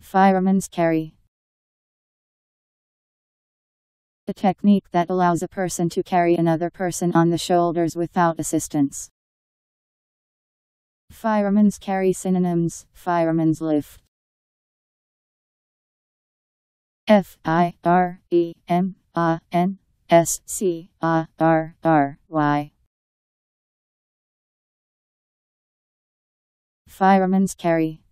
Fireman's carry. A technique that allows a person to carry another person on the shoulders without assistance. Fireman's carry synonyms Fireman's lift. F I R E M A N S C A R R Y. Fireman's carry.